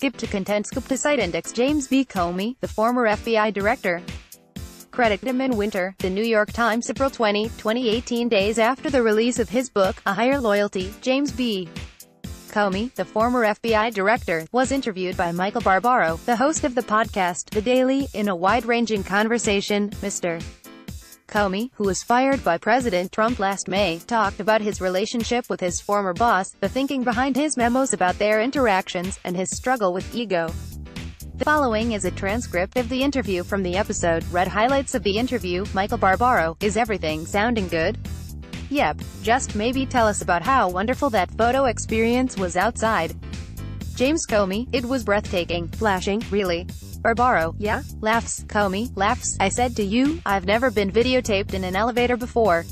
skip to content scoop to site index James B. Comey, the former FBI director, Credit Damon Winter, The New York Times April 20, 2018 days after the release of his book, A Higher Loyalty, James B. Comey, the former FBI director, was interviewed by Michael Barbaro, the host of the podcast, The Daily, in a wide-ranging conversation. Mr. Comey, who was fired by President Trump last May, talked about his relationship with his former boss, the thinking behind his memos about their interactions, and his struggle with ego. The following is a transcript of the interview from the episode. Read highlights of the interview. Michael Barbaro, is everything sounding good? Yep. Just maybe tell us about how wonderful that photo experience was outside. James Comey, it was breathtaking, flashing, really. Barbaro, yeah? Laughs, Comey, laughs, I said to you, I've never been videotaped in an elevator before.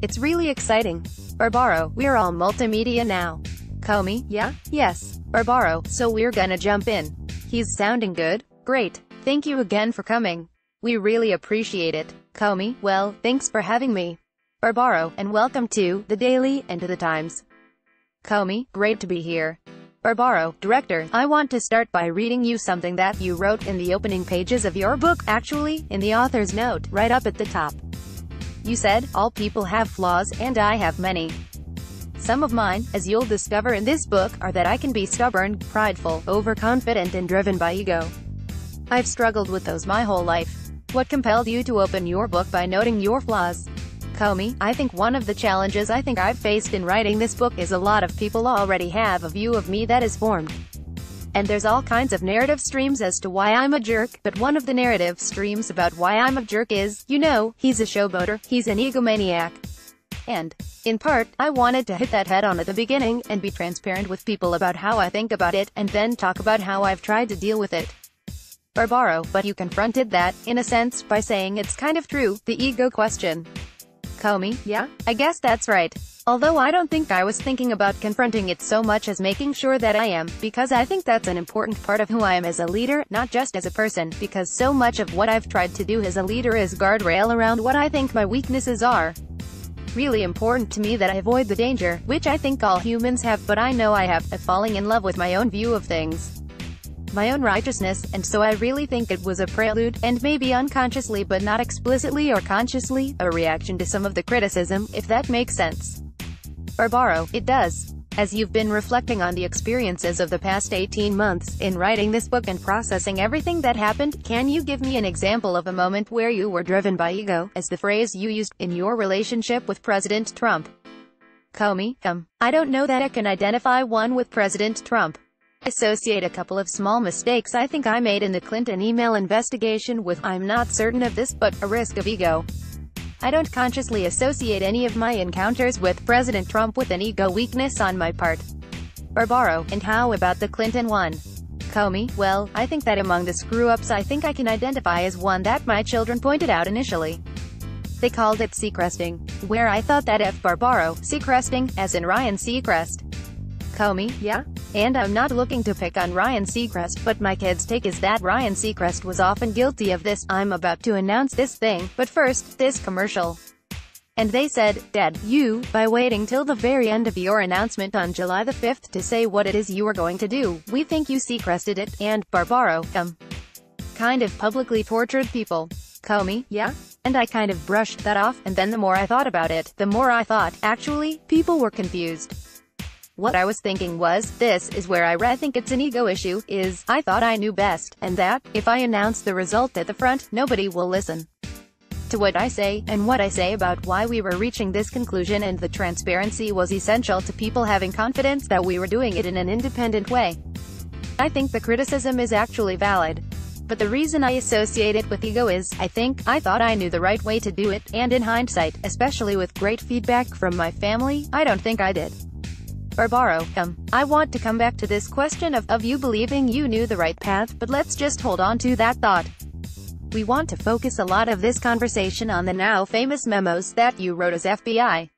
It's really exciting. Barbaro, we're all multimedia now. Comey, yeah? Yes. Barbaro, so we're gonna jump in. He's sounding good? Great. Thank you again for coming. We really appreciate it. Comey, well, thanks for having me. Barbaro, and welcome to The Daily and to The Times. Comey, great to be here. Barbaro, director, I want to start by reading you something that you wrote in the opening pages of your book, actually, in the author's note, right up at the top. You said, all people have flaws, and I have many. Some of mine, as you'll discover in this book, are that I can be stubborn, prideful, overconfident and driven by ego. I've struggled with those my whole life. What compelled you to open your book by noting your flaws? Comey, I think one of the challenges I think I've faced in writing this book is a lot of people already have a view of me that is formed. And there's all kinds of narrative streams as to why I'm a jerk, but one of the narrative streams about why I'm a jerk is, you know, he's a showboater, he's an egomaniac. And, in part, I wanted to hit that head on at the beginning, and be transparent with people about how I think about it, and then talk about how I've tried to deal with it. Barbaro, but you confronted that, in a sense, by saying it's kind of true, the ego question. Comey, yeah? I guess that's right. Although I don't think I was thinking about confronting it so much as making sure that I am, because I think that's an important part of who I am as a leader, not just as a person, because so much of what I've tried to do as a leader is guardrail around what I think my weaknesses are. Really important to me that I avoid the danger, which I think all humans have but I know I have, of falling in love with my own view of things my own righteousness, and so I really think it was a prelude, and maybe unconsciously but not explicitly or consciously, a reaction to some of the criticism, if that makes sense. Barbaro, it does. As you've been reflecting on the experiences of the past 18 months, in writing this book and processing everything that happened, can you give me an example of a moment where you were driven by ego, as the phrase you used, in your relationship with President Trump? Comey, um, I don't know that I can identify one with President Trump associate a couple of small mistakes I think I made in the Clinton email investigation with, I'm not certain of this, but a risk of ego. I don't consciously associate any of my encounters with President Trump with an ego weakness on my part. Barbaro, and how about the Clinton one? Comey, well, I think that among the screw-ups I think I can identify as one that my children pointed out initially. They called it Seacresting, where I thought that F. Barbaro, Seacresting, as in Ryan Seacrest. Comey, yeah? And I'm not looking to pick on Ryan Seacrest, but my kid's take is that Ryan Seacrest was often guilty of this. I'm about to announce this thing, but first, this commercial. And they said, Dad, you, by waiting till the very end of your announcement on July the 5th to say what it is you are going to do, we think you Seacrested it, and, Barbaro, um, kind of publicly tortured people. Comey, yeah? And I kind of brushed that off, and then the more I thought about it, the more I thought, actually, people were confused. What I was thinking was, this is where I think it's an ego issue, is, I thought I knew best, and that, if I announce the result at the front, nobody will listen to what I say, and what I say about why we were reaching this conclusion and the transparency was essential to people having confidence that we were doing it in an independent way. I think the criticism is actually valid. But the reason I associate it with ego is, I think, I thought I knew the right way to do it, and in hindsight, especially with great feedback from my family, I don't think I did. Barbaro, um, I want to come back to this question of, of you believing you knew the right path, but let's just hold on to that thought. We want to focus a lot of this conversation on the now famous memos that you wrote as FBI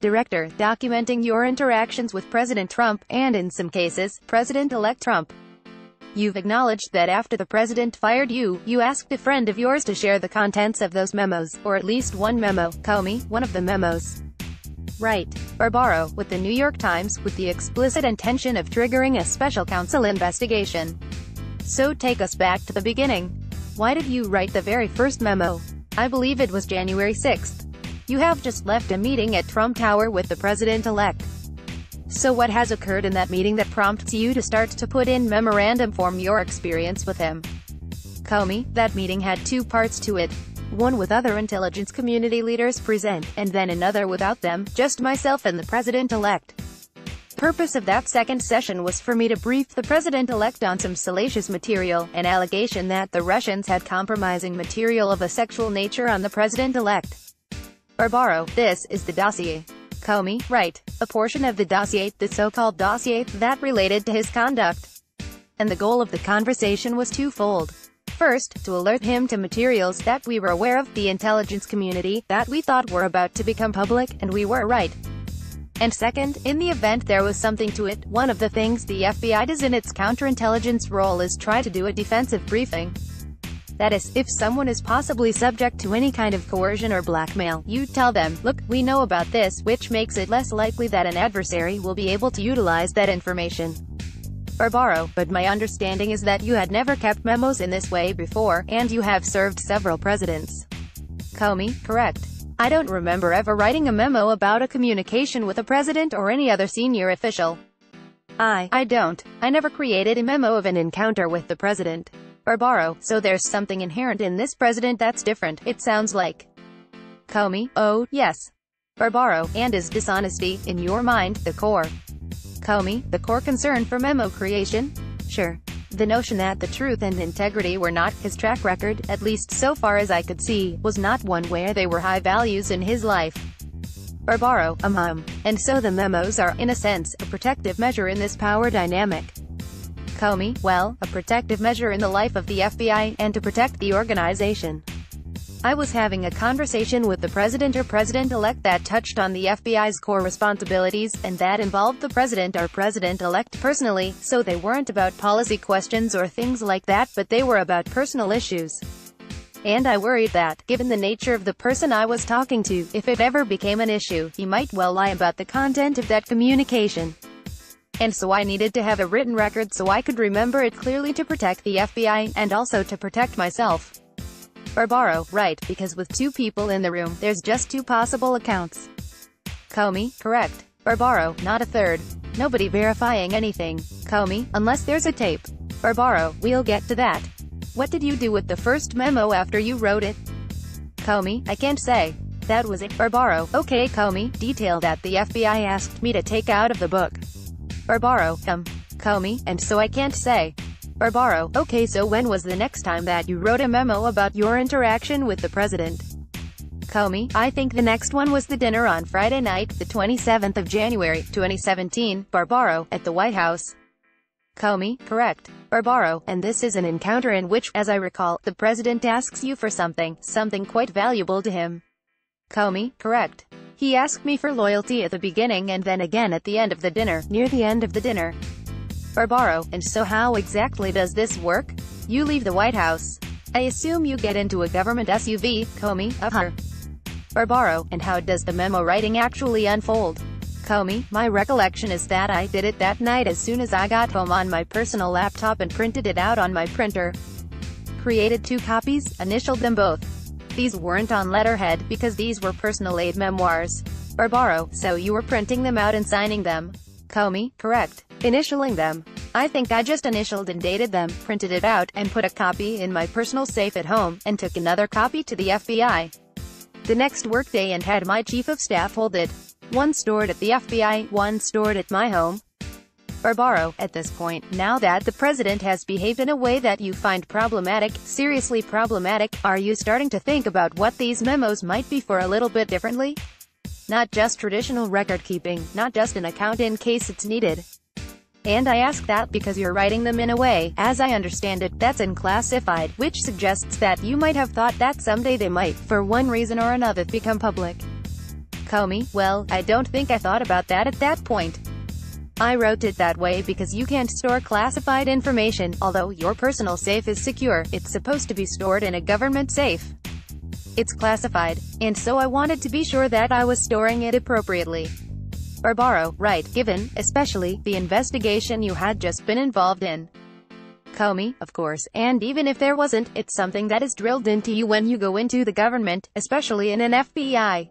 director, documenting your interactions with President Trump, and in some cases, President-elect Trump. You've acknowledged that after the president fired you, you asked a friend of yours to share the contents of those memos, or at least one memo, Comey, one of the memos Right. Barbaro, with the New York Times, with the explicit intention of triggering a special counsel investigation. So take us back to the beginning. Why did you write the very first memo? I believe it was January 6th. You have just left a meeting at Trump Tower with the president-elect. So what has occurred in that meeting that prompts you to start to put in memorandum form your experience with him? Comey, that meeting had two parts to it. One with other intelligence community leaders present, and then another without them, just myself and the president-elect. Purpose of that second session was for me to brief the president-elect on some salacious material, an allegation that the Russians had compromising material of a sexual nature on the president-elect. Barbaro, this is the dossier. Comey, right, a portion of the dossier, the so-called dossier, that related to his conduct. And the goal of the conversation was twofold. First, to alert him to materials that we were aware of, the intelligence community, that we thought were about to become public, and we were right. And second, in the event there was something to it, one of the things the FBI does in its counterintelligence role is try to do a defensive briefing. That is, if someone is possibly subject to any kind of coercion or blackmail, you tell them, look, we know about this, which makes it less likely that an adversary will be able to utilize that information. Barbaro, but my understanding is that you had never kept memos in this way before, and you have served several presidents. Comey, correct. I don't remember ever writing a memo about a communication with a president or any other senior official. I, I don't. I never created a memo of an encounter with the president. Barbaro, so there's something inherent in this president that's different, it sounds like. Comey, oh, yes. Barbaro, and is dishonesty, in your mind, the core? Comey, the core concern for memo creation? Sure. The notion that the truth and integrity were not his track record, at least so far as I could see, was not one where they were high values in his life. Barbaro, um, and so the memos are, in a sense, a protective measure in this power dynamic. Comey, well, a protective measure in the life of the FBI, and to protect the organization. I was having a conversation with the president or president-elect that touched on the FBI's core responsibilities, and that involved the president or president-elect personally, so they weren't about policy questions or things like that, but they were about personal issues. And I worried that, given the nature of the person I was talking to, if it ever became an issue, he might well lie about the content of that communication and so I needed to have a written record so I could remember it clearly to protect the FBI, and also to protect myself. Barbaro, right, because with two people in the room, there's just two possible accounts. Comey, correct. Barbaro, not a third. Nobody verifying anything. Comey, unless there's a tape. Barbaro, we'll get to that. What did you do with the first memo after you wrote it? Comey, I can't say. That was it. Barbaro, okay Comey, detail that the FBI asked me to take out of the book. Barbaro, um, Comey, and so I can't say. Barbaro, okay so when was the next time that you wrote a memo about your interaction with the president? Comey, I think the next one was the dinner on Friday night, the 27th of January, 2017, Barbaro, at the White House. Comey, correct. Barbaro, and this is an encounter in which, as I recall, the president asks you for something, something quite valuable to him. Comey, correct. He asked me for loyalty at the beginning and then again at the end of the dinner, near the end of the dinner. Barbaro, and so how exactly does this work? You leave the White House. I assume you get into a government SUV, Comey, uh-huh. of her. Barbaro, and how does the memo writing actually unfold? Comey, my recollection is that I did it that night as soon as I got home on my personal laptop and printed it out on my printer. Created two copies, initialed them both. These weren't on letterhead, because these were personal aide-memoires. Barbaro, so you were printing them out and signing them. Comey, correct. Initialing them. I think I just initialed and dated them, printed it out, and put a copy in my personal safe at home, and took another copy to the FBI. The next workday and had my chief of staff hold it. One stored at the FBI, one stored at my home. Barbaro, at this point, now that the president has behaved in a way that you find problematic, seriously problematic, are you starting to think about what these memos might be for a little bit differently? Not just traditional record keeping, not just an account in case it's needed. And I ask that because you're writing them in a way, as I understand it, that's unclassified, which suggests that you might have thought that someday they might, for one reason or another, become public. Comey, well, I don't think I thought about that at that point. I wrote it that way because you can't store classified information, although your personal safe is secure, it's supposed to be stored in a government safe. It's classified, and so I wanted to be sure that I was storing it appropriately. Barbaro, right, given, especially, the investigation you had just been involved in. Comey, of course, and even if there wasn't, it's something that is drilled into you when you go into the government, especially in an FBI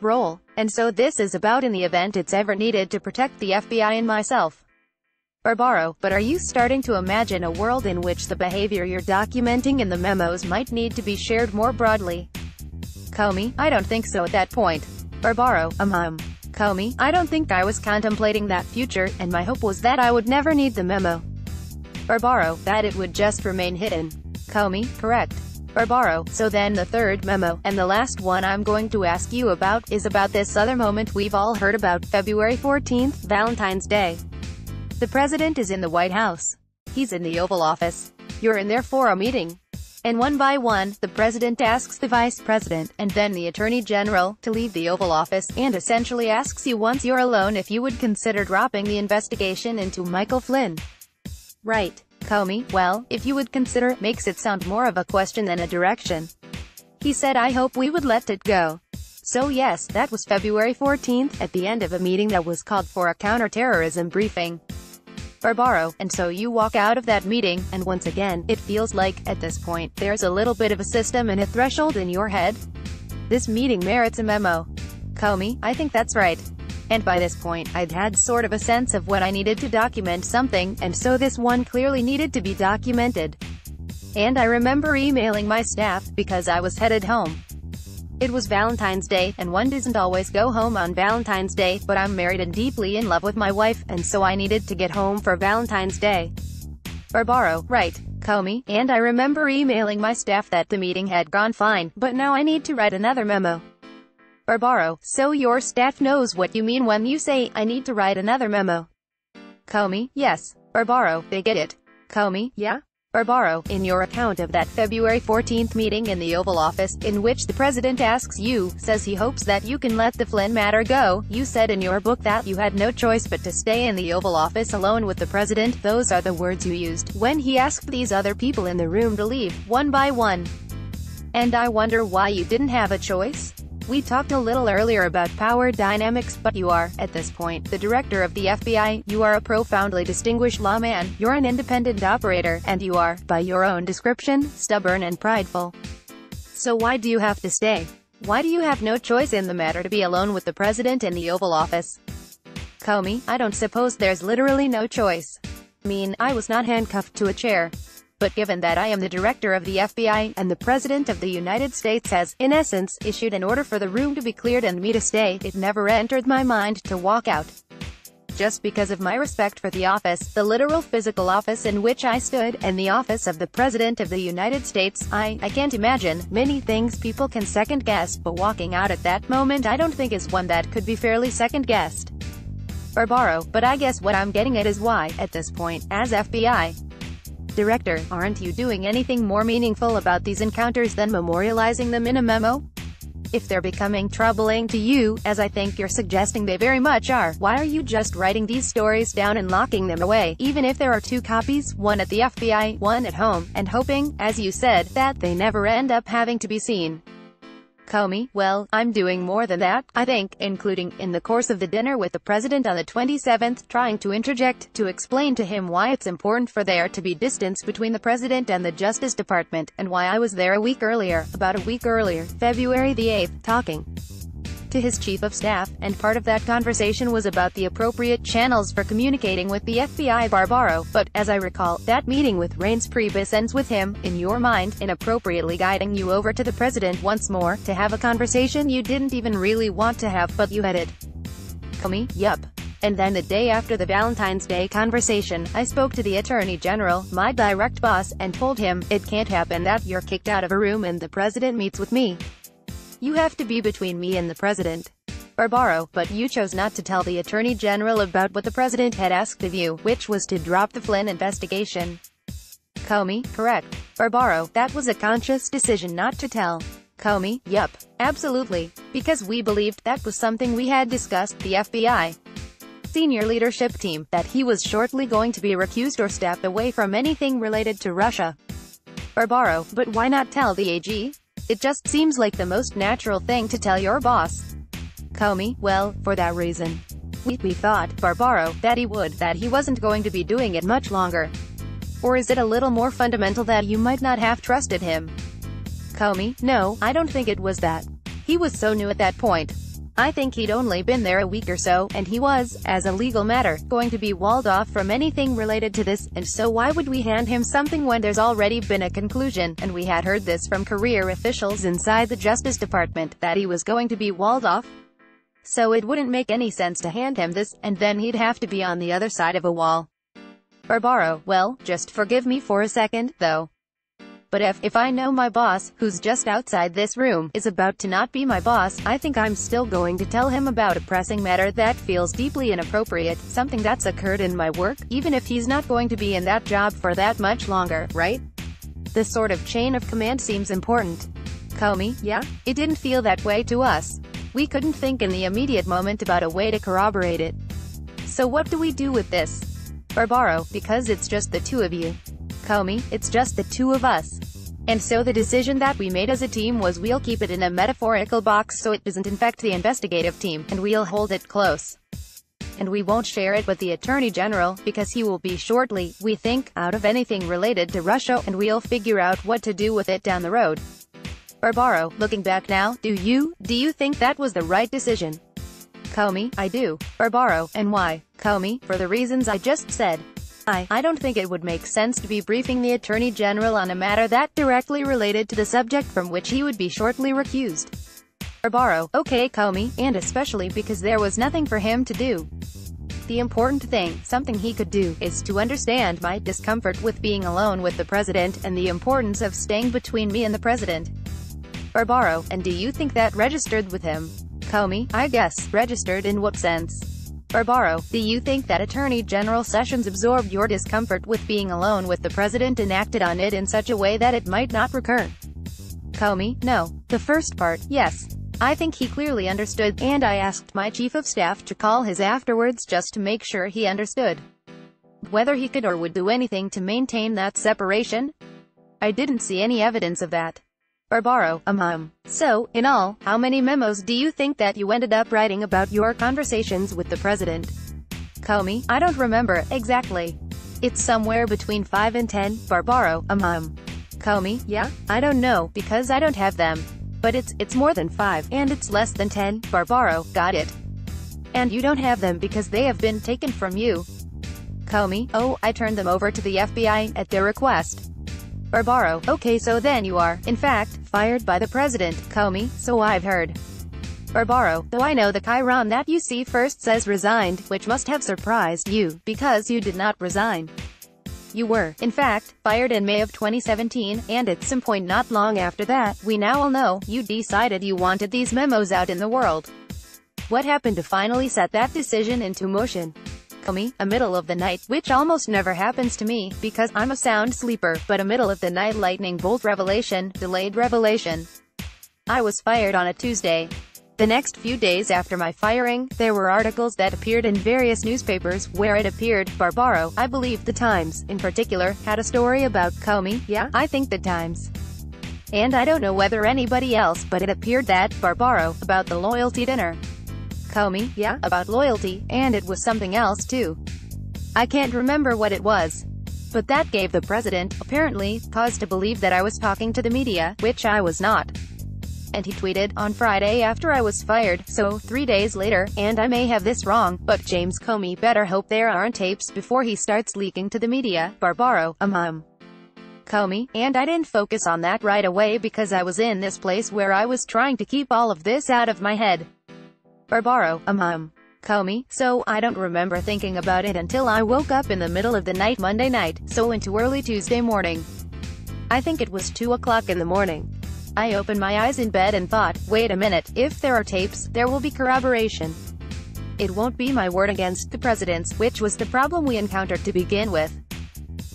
role. And so this is about in the event it's ever needed to protect the FBI and myself. Barbaro, but are you starting to imagine a world in which the behavior you're documenting in the memos might need to be shared more broadly? Comey, I don't think so at that point. Barbaro, um um. Comey, I don't think I was contemplating that future, and my hope was that I would never need the memo. Barbaro, that it would just remain hidden. Comey, correct. Barbaro, so then the third memo, and the last one I'm going to ask you about, is about this other moment we've all heard about, February 14th, Valentine's Day. The president is in the White House. He's in the Oval Office. You're in there for a meeting. And one by one, the president asks the vice president, and then the attorney general, to leave the Oval Office, and essentially asks you once you're alone if you would consider dropping the investigation into Michael Flynn. Right. Comey, well, if you would consider, makes it sound more of a question than a direction. He said I hope we would let it go. So yes, that was February 14th, at the end of a meeting that was called for a counterterrorism briefing. Barbaro, and so you walk out of that meeting, and once again, it feels like, at this point, there's a little bit of a system and a threshold in your head. This meeting merits a memo. Comey, I think that's right. And by this point, I'd had sort of a sense of what I needed to document something, and so this one clearly needed to be documented. And I remember emailing my staff, because I was headed home. It was Valentine's Day, and one doesn't always go home on Valentine's Day, but I'm married and deeply in love with my wife, and so I needed to get home for Valentine's Day. Barbaro, right, Comey, and I remember emailing my staff that the meeting had gone fine, but now I need to write another memo. Barbaro, so your staff knows what you mean when you say, I need to write another memo. Comey, yes. Barbaro, they get it. Comey, yeah? Barbaro, in your account of that February 14th meeting in the Oval Office, in which the president asks you, says he hopes that you can let the Flynn matter go, you said in your book that you had no choice but to stay in the Oval Office alone with the president, those are the words you used, when he asked these other people in the room to leave, one by one. And I wonder why you didn't have a choice? We talked a little earlier about power dynamics, but you are, at this point, the director of the FBI, you are a profoundly distinguished lawman, you're an independent operator, and you are, by your own description, stubborn and prideful. So why do you have to stay? Why do you have no choice in the matter to be alone with the president in the Oval Office? Comey, I don't suppose there's literally no choice. I mean, I was not handcuffed to a chair. But given that I am the director of the FBI, and the President of the United States has, in essence, issued an order for the room to be cleared and me to stay, it never entered my mind to walk out. Just because of my respect for the office, the literal physical office in which I stood, and the office of the President of the United States, I, I can't imagine, many things people can second-guess, but walking out at that moment I don't think is one that could be fairly second-guessed. Barbaro, but I guess what I'm getting at is why, at this point, as FBI, Director, aren't you doing anything more meaningful about these encounters than memorializing them in a memo? If they're becoming troubling to you, as I think you're suggesting they very much are, why are you just writing these stories down and locking them away, even if there are two copies, one at the FBI, one at home, and hoping, as you said, that they never end up having to be seen? Comey, well, I'm doing more than that, I think, including, in the course of the dinner with the president on the 27th, trying to interject, to explain to him why it's important for there to be distance between the president and the Justice Department, and why I was there a week earlier, about a week earlier, February the 8th, talking to his chief of staff, and part of that conversation was about the appropriate channels for communicating with the FBI Barbaro, but, as I recall, that meeting with Reince Priebus ends with him, in your mind, inappropriately guiding you over to the president once more, to have a conversation you didn't even really want to have, but you had it. Comey, yup. And then the day after the Valentine's Day conversation, I spoke to the Attorney General, my direct boss, and told him, it can't happen that you're kicked out of a room and the president meets with me. You have to be between me and the president. Barbaro, but you chose not to tell the Attorney General about what the president had asked of you, which was to drop the Flynn investigation. Comey, correct. Barbaro, that was a conscious decision not to tell. Comey, yup, absolutely. Because we believed that was something we had discussed, the FBI senior leadership team, that he was shortly going to be recused or stepped away from anything related to Russia. Barbaro, but why not tell the AG? It just seems like the most natural thing to tell your boss. Comey, well, for that reason. We, we thought, Barbaro, that he would, that he wasn't going to be doing it much longer. Or is it a little more fundamental that you might not have trusted him? Comey, no, I don't think it was that. He was so new at that point. I think he'd only been there a week or so, and he was, as a legal matter, going to be walled off from anything related to this, and so why would we hand him something when there's already been a conclusion, and we had heard this from career officials inside the Justice Department, that he was going to be walled off? So it wouldn't make any sense to hand him this, and then he'd have to be on the other side of a wall. Barbaro, well, just forgive me for a second, though. But if, if I know my boss, who's just outside this room, is about to not be my boss, I think I'm still going to tell him about a pressing matter that feels deeply inappropriate, something that's occurred in my work, even if he's not going to be in that job for that much longer, right? This sort of chain of command seems important. Comey, yeah? It didn't feel that way to us. We couldn't think in the immediate moment about a way to corroborate it. So what do we do with this? Barbaro, because it's just the two of you. Comey, it's just the two of us. And so the decision that we made as a team was we'll keep it in a metaphorical box so it doesn't infect the investigative team, and we'll hold it close. And we won't share it with the Attorney General, because he will be shortly, we think, out of anything related to Russia, and we'll figure out what to do with it down the road. Barbaro, looking back now, do you, do you think that was the right decision? Comey, I do. Barbaro, and why? Comey, for the reasons I just said. I, I don't think it would make sense to be briefing the Attorney General on a matter that directly related to the subject from which he would be shortly recused. Barbaro, okay Comey, and especially because there was nothing for him to do. The important thing, something he could do, is to understand my discomfort with being alone with the president, and the importance of staying between me and the president. Barbaro, and do you think that registered with him? Comey, I guess, registered in what sense? Barbaro, do you think that Attorney General Sessions absorbed your discomfort with being alone with the president and acted on it in such a way that it might not recur? Comey, no. The first part, yes. I think he clearly understood, and I asked my chief of staff to call his afterwards just to make sure he understood. Whether he could or would do anything to maintain that separation? I didn't see any evidence of that. Barbaro, um, So, in all, how many memos do you think that you ended up writing about your conversations with the president? Comey, I don't remember, exactly. It's somewhere between 5 and 10, Barbaro, um, Comey, yeah? I don't know, because I don't have them. But it's, it's more than 5, and it's less than 10, Barbaro, got it. And you don't have them because they have been taken from you. Comey, oh, I turned them over to the FBI, at their request. Barbaro, okay so then you are, in fact, fired by the president, Comey, so I've heard. Barbaro, though I know the chyron that you see first says resigned, which must have surprised you, because you did not resign. You were, in fact, fired in May of 2017, and at some point not long after that, we now all know, you decided you wanted these memos out in the world. What happened to finally set that decision into motion? Me, a middle of the night, which almost never happens to me, because I'm a sound sleeper, but a middle of the night lightning bolt revelation, delayed revelation. I was fired on a Tuesday. The next few days after my firing, there were articles that appeared in various newspapers, where it appeared, Barbaro, I believe The Times, in particular, had a story about Comey, yeah, I think The Times. And I don't know whether anybody else, but it appeared that, Barbaro, about the loyalty dinner. Comey, yeah, about loyalty, and it was something else too. I can't remember what it was. But that gave the president, apparently, cause to believe that I was talking to the media, which I was not. And he tweeted, on Friday after I was fired, so, three days later, and I may have this wrong, but James Comey better hope there aren't tapes before he starts leaking to the media, Barbaro, um um. Comey, and I didn't focus on that right away because I was in this place where I was trying to keep all of this out of my head. Barbaro, um um. Comey, so I don't remember thinking about it until I woke up in the middle of the night Monday night, so into early Tuesday morning. I think it was 2 o'clock in the morning. I opened my eyes in bed and thought, wait a minute, if there are tapes, there will be corroboration. It won't be my word against the president's, which was the problem we encountered to begin with.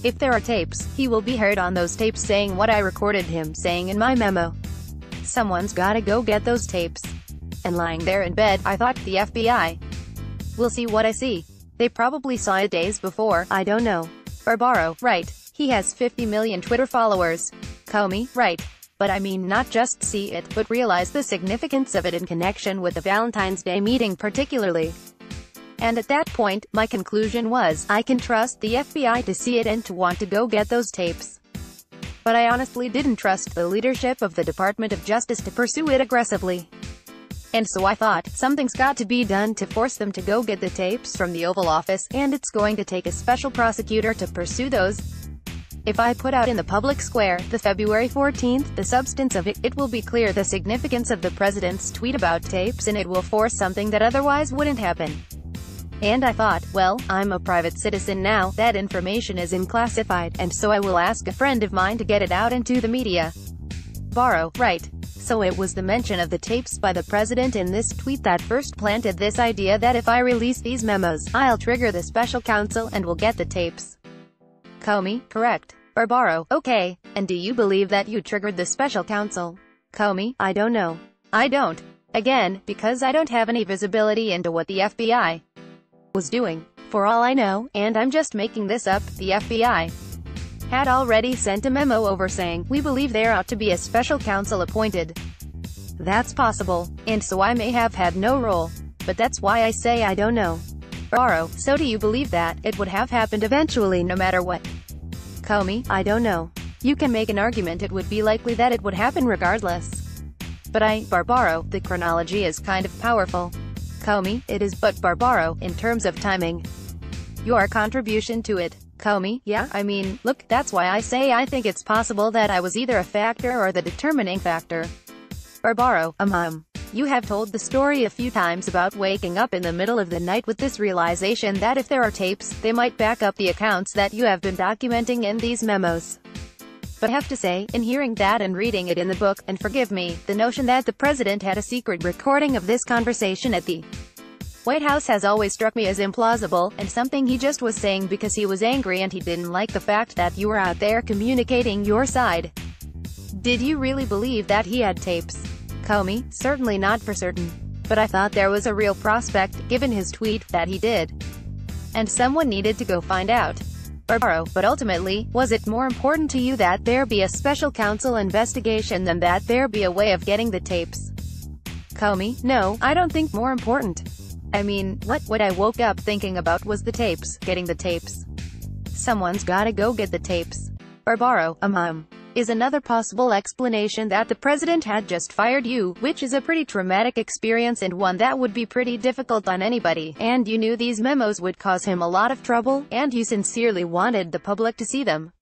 If there are tapes, he will be heard on those tapes saying what I recorded him saying in my memo. Someone's gotta go get those tapes and lying there in bed, I thought, the FBI. We'll see what I see. They probably saw it days before, I don't know. Barbaro, right. He has 50 million Twitter followers. Comey, right. but I mean not just see it, but realize the significance of it in connection with the Valentine's Day meeting particularly. And at that point, my conclusion was, I can trust the FBI to see it and to want to go get those tapes. But I honestly didn't trust the leadership of the Department of Justice to pursue it aggressively. And so I thought, something's got to be done to force them to go get the tapes from the Oval Office, and it's going to take a special prosecutor to pursue those. If I put out in the public square, the February 14th, the substance of it, it will be clear the significance of the president's tweet about tapes and it will force something that otherwise wouldn't happen. And I thought, well, I'm a private citizen now, that information is unclassified, and so I will ask a friend of mine to get it out into the media. Barbaro, right. So it was the mention of the tapes by the president in this tweet that first planted this idea that if I release these memos, I'll trigger the special counsel and will get the tapes. Comey, correct. Barbaro, okay. And do you believe that you triggered the special counsel? Comey, I don't know. I don't. Again, because I don't have any visibility into what the FBI was doing. For all I know, and I'm just making this up, the FBI had already sent a memo over saying, we believe there ought to be a special counsel appointed. That's possible, and so I may have had no role. But that's why I say I don't know. Barbaro, so do you believe that, it would have happened eventually no matter what? Comey, I don't know. You can make an argument it would be likely that it would happen regardless. But I, Barbaro, the chronology is kind of powerful. Comey, it is but Barbaro, in terms of timing. Your contribution to it. Comey, yeah, I mean, look, that's why I say I think it's possible that I was either a factor or the determining factor. Barbaro, um um. You have told the story a few times about waking up in the middle of the night with this realization that if there are tapes, they might back up the accounts that you have been documenting in these memos. But have to say, in hearing that and reading it in the book, and forgive me, the notion that the president had a secret recording of this conversation at the White House has always struck me as implausible, and something he just was saying because he was angry and he didn't like the fact that you were out there communicating your side. Did you really believe that he had tapes? Comey, certainly not for certain. But I thought there was a real prospect, given his tweet, that he did. And someone needed to go find out Barbaro, but ultimately, was it more important to you that there be a special counsel investigation than that there be a way of getting the tapes? Comey, no, I don't think more important. I mean, what, what I woke up thinking about was the tapes, getting the tapes. Someone's gotta go get the tapes. Or Barbaro, um um is another possible explanation that the president had just fired you, which is a pretty traumatic experience and one that would be pretty difficult on anybody, and you knew these memos would cause him a lot of trouble, and you sincerely wanted the public to see them.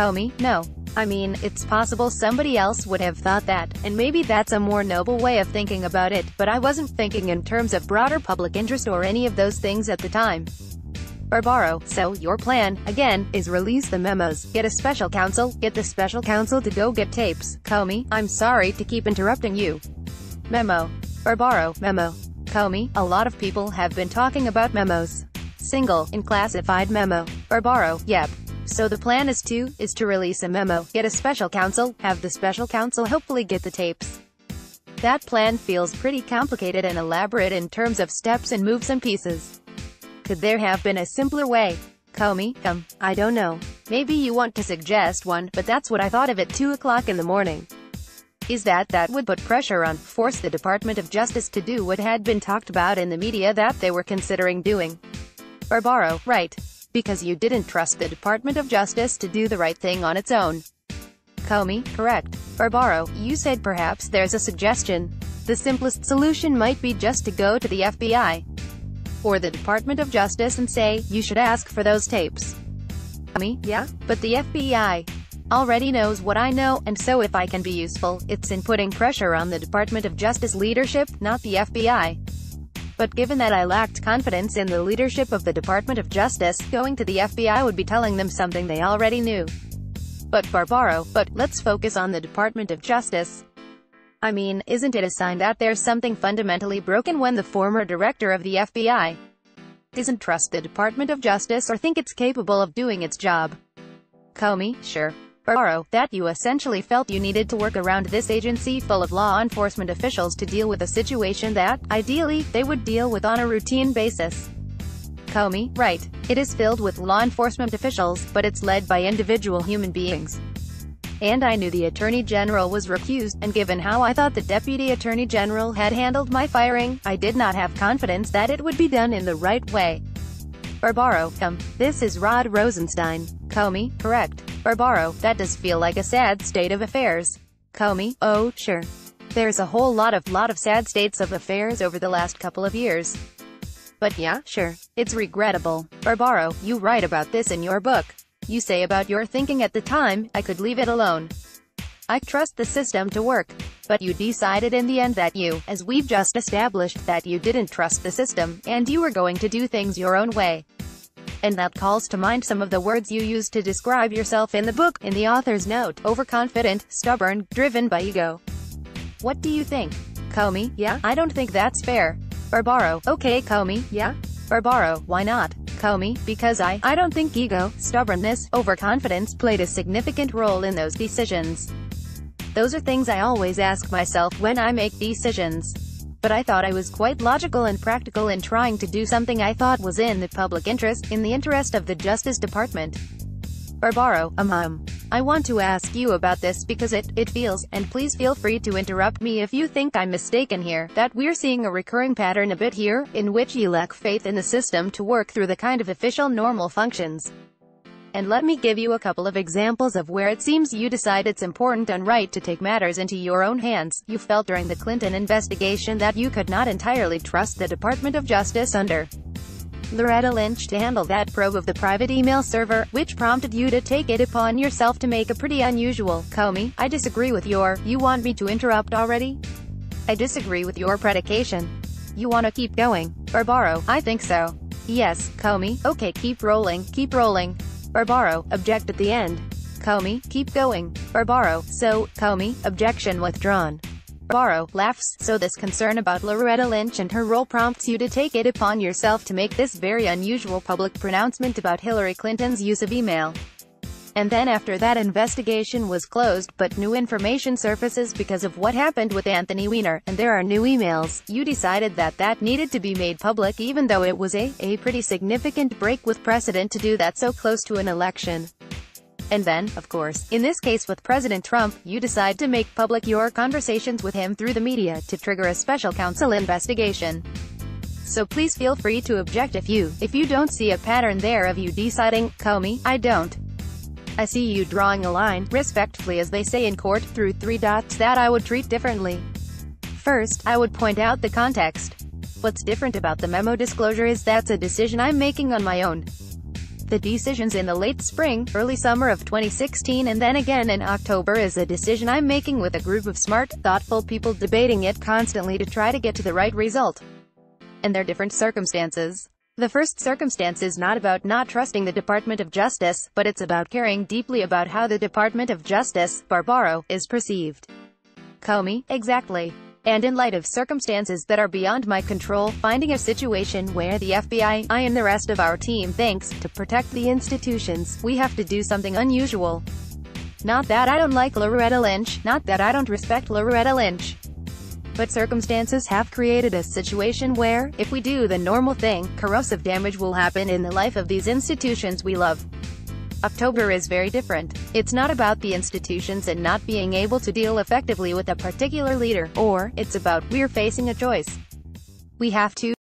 Comey, no. I mean, it's possible somebody else would have thought that, and maybe that's a more noble way of thinking about it, but I wasn't thinking in terms of broader public interest or any of those things at the time Barbaro. So, your plan, again, is release the memos, get a special counsel, get the special counsel to go get tapes. Comey, I'm sorry to keep interrupting you. Memo. Barbaro, memo. Comey, a lot of people have been talking about memos. Single, unclassified memo. Or Barbaro, yep. So the plan is to, is to release a memo, get a special counsel, have the special counsel hopefully get the tapes. That plan feels pretty complicated and elaborate in terms of steps and moves and pieces. Could there have been a simpler way? Comey, come, I don't know. Maybe you want to suggest one, but that's what I thought of at 2 o'clock in the morning. Is that that would put pressure on, force the Department of Justice to do what had been talked about in the media that they were considering doing. Barbaro, right. Because you didn't trust the Department of Justice to do the right thing on its own. Comey, correct. Or Barbaro, you said perhaps there's a suggestion. The simplest solution might be just to go to the FBI or the Department of Justice and say, you should ask for those tapes. Comey, yeah, but the FBI already knows what I know, and so if I can be useful, it's in putting pressure on the Department of Justice leadership, not the FBI. But given that I lacked confidence in the leadership of the Department of Justice, going to the FBI would be telling them something they already knew. But Barbaro, but let's focus on the Department of Justice. I mean, isn't it a sign that there's something fundamentally broken when the former director of the FBI doesn't trust the Department of Justice or think it's capable of doing its job? Comey, sure. That you essentially felt you needed to work around this agency full of law enforcement officials to deal with a situation that, ideally, they would deal with on a routine basis. Comey, right. It is filled with law enforcement officials, but it's led by individual human beings. and I knew the Attorney General was recused, and given how I thought the Deputy Attorney General had handled my firing, I did not have confidence that it would be done in the right way. Barbaro, um, this is Rod Rosenstein. Comey, correct. Barbaro, that does feel like a sad state of affairs. Comey, oh, sure. There's a whole lot of lot of sad states of affairs over the last couple of years. But yeah, sure. It's regrettable. Barbaro, you write about this in your book. You say about your thinking at the time, I could leave it alone. I trust the system to work. But you decided in the end that you, as we've just established, that you didn't trust the system, and you were going to do things your own way. And that calls to mind some of the words you used to describe yourself in the book, in the author's note, overconfident, stubborn, driven by ego. What do you think? Comey, yeah, I don't think that's fair. Barbaro, okay Comey, yeah? Barbaro, why not? Comey, because I, I don't think ego, stubbornness, overconfidence played a significant role in those decisions. Those are things I always ask myself when I make decisions. But I thought I was quite logical and practical in trying to do something I thought was in the public interest, in the interest of the Justice Department. Barbaro, um. I want to ask you about this because it, it feels, and please feel free to interrupt me if you think I'm mistaken here, that we're seeing a recurring pattern a bit here, in which you lack faith in the system to work through the kind of official normal functions. And let me give you a couple of examples of where it seems you decide it's important and right to take matters into your own hands. You felt during the Clinton investigation that you could not entirely trust the Department of Justice under Loretta Lynch to handle that probe of the private email server, which prompted you to take it upon yourself to make a pretty unusual, Comey, I disagree with your, you want me to interrupt already? I disagree with your predication. You wanna keep going? Barbaro, I think so. Yes, Comey, okay keep rolling, keep rolling. Barbaro, object at the end. Comey, keep going. Barbaro, so, Comey, objection withdrawn. Barbaro, laughs, so this concern about Loretta Lynch and her role prompts you to take it upon yourself to make this very unusual public pronouncement about Hillary Clinton's use of email. And then after that investigation was closed, but new information surfaces because of what happened with Anthony Weiner, and there are new emails, you decided that that needed to be made public even though it was a, a pretty significant break with precedent to do that so close to an election. And then, of course, in this case with President Trump, you decide to make public your conversations with him through the media to trigger a special counsel investigation. So please feel free to object if you, if you don't see a pattern there of you deciding, Comey, I don't. I see you drawing a line, respectfully as they say in court, through three dots that I would treat differently. First, I would point out the context. What's different about the memo disclosure is that's a decision I'm making on my own. The decisions in the late spring, early summer of 2016 and then again in October is a decision I'm making with a group of smart, thoughtful people debating it constantly to try to get to the right result. And their different circumstances. The first circumstance is not about not trusting the Department of Justice, but it's about caring deeply about how the Department of Justice, Barbaro, is perceived. Comey, exactly. And in light of circumstances that are beyond my control, finding a situation where the FBI, I and the rest of our team thinks, to protect the institutions, we have to do something unusual. Not that I don't like Loretta Lynch, not that I don't respect Loretta Lynch. But circumstances have created a situation where, if we do the normal thing, corrosive damage will happen in the life of these institutions we love. October is very different. It's not about the institutions and not being able to deal effectively with a particular leader, or, it's about, we're facing a choice. We have to